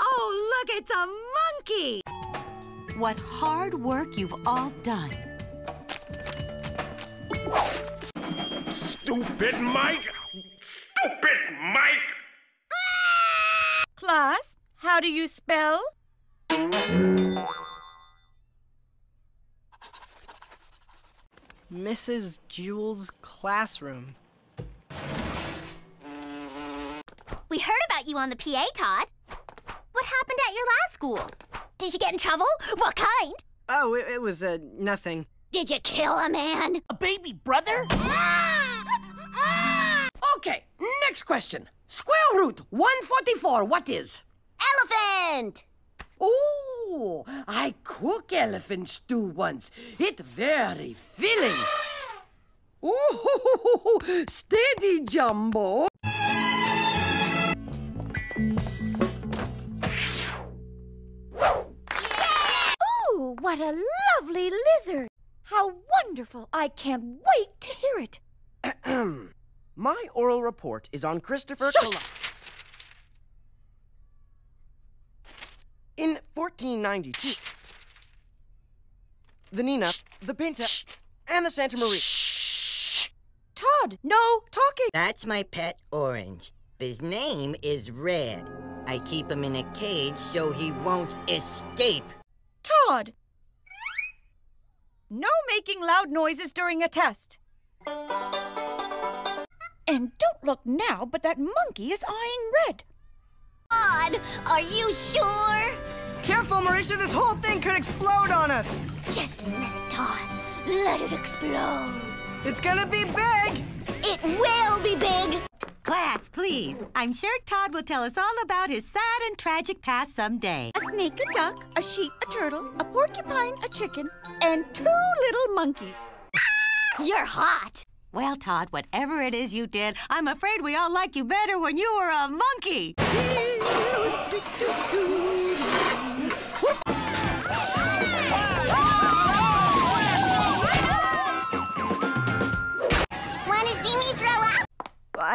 Oh, look, it's a monkey! What hard work you've all done. Stupid Mike! Stupid Mike! Class, how do you spell? Mrs. Jewls' classroom. We heard about you on the PA, Todd. What happened at your last school? Did you get in trouble? What kind? Oh, it, it was, uh, nothing. Did you kill a man? A baby brother? Okay, next question. Square root 144, what is? Elephant! Oh, I cook elephant stew once. It very filling. Oh, steady, Jumbo. Ooh, what a lovely lizard! How wonderful! I can't wait to hear it. My oral report is on Christopher Shush! Columbus. In 1492, the Nina, the Pinta, and the Santa Maria. Todd, no talking. That's my pet orange. His name is Red. I keep him in a cage so he won't escape. Todd! No making loud noises during a test. And don't look now, but that monkey is eyeing Red. Todd, are you sure? Careful, Maurecia, this whole thing could explode on us. Just let it, Todd. Let it explode. It's gonna be big. Please. I'm sure Todd will tell us all about his sad and tragic past someday. A snake, a duck, a sheep, a turtle, a porcupine, a chicken, and two little monkeys. You're hot. Well, Todd, whatever it is you did, I'm afraid we all liked you better when you were a monkey.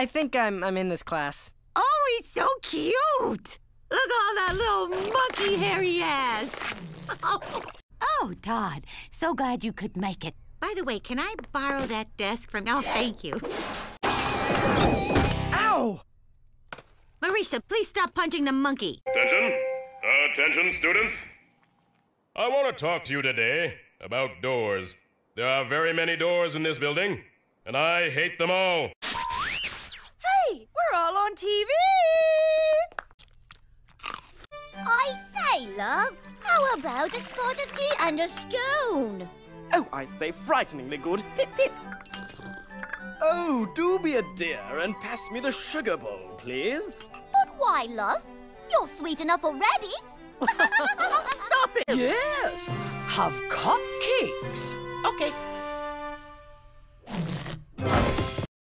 I think I'm, I'm in this class. Oh, he's so cute! Look at all that little monkey hair he has. oh, Todd, so glad you could make it. By the way, can I borrow that desk from... Oh, thank you. Ow! Maurecia, please stop punching the monkey. Attention! Attention, students! I want to talk to you today about doors. There are very many doors in this building, and I hate them all. Hey, we're all on TV! I say, love, how about a spot of tea and a scone? Oh, I say frighteningly good. Pip, pip. Oh, do be a dear and pass me the sugar bowl, please. But why, love? You're sweet enough already. Stop it! Yes, have cupcakes. Okay,